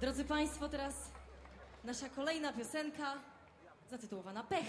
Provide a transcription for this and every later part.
Drodzy Państwo, teraz nasza kolejna piosenka zatytułowana Pech.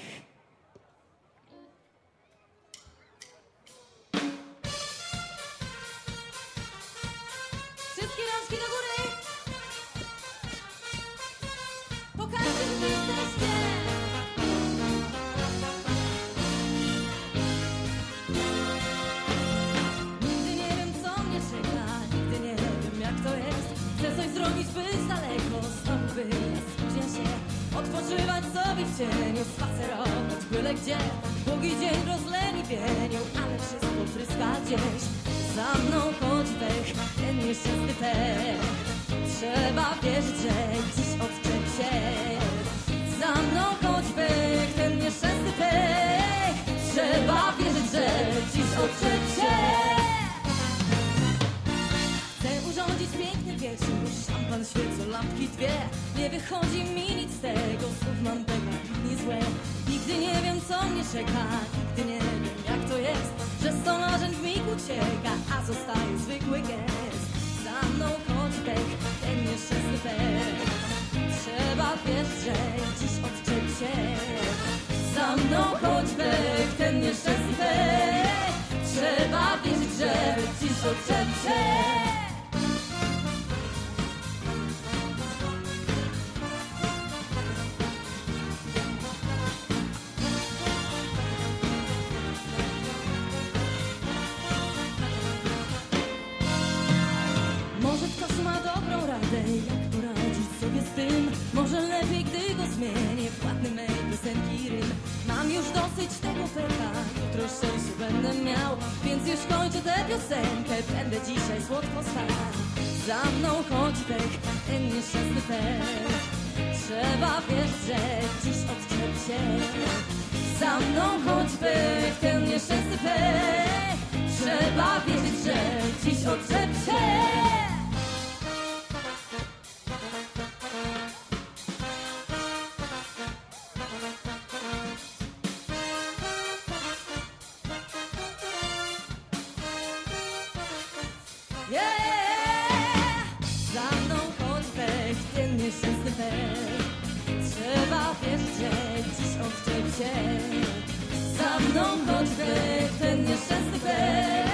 Cieniu, spacerować byle gdzie. Długi dzień w rozleniwieniu, ale wszystko tryska gdzieś. Za mną chodzi pech, ten nieszczęsny pech. Trzeba wierzyć, że dziś odczep się. Za mną chodzi pech, ten nieszczęsny pech. Trzeba wierzyć, że dziś odczep się. Chcę urządzić piękny wieczór, szampan świecą, lampki dwie. Nie wychodzi mi nic z tego, słów czeka, nigdy nie wiem, jak to jest, że sto marzeń w mig ucieka, a zostaje zwykły gest. Za mną chodzi ten nieszczęsny pech. Trzeba wierzyć, że dziś odczep się. Za mną pech, ten nieszczęsny pech. Trzeba wierzyć, że dziś odczep się. Zmienię, płatny mej piosenki rym. Mam już dosyć tego pecha, jutro szczęście będę miał. Więc już kończę tę piosenkę, będę dzisiaj słodko spać. Za mną chodzi pech, ten nieszczęsny pech. Trzeba wierzyć, że dziś odczep się Za mną chodzi pech, Za mną chodzi pech, ten nieszczęsny Trzeba wierzyć, że dziś się Za mną chodzi pech, ten nieszczęsny pech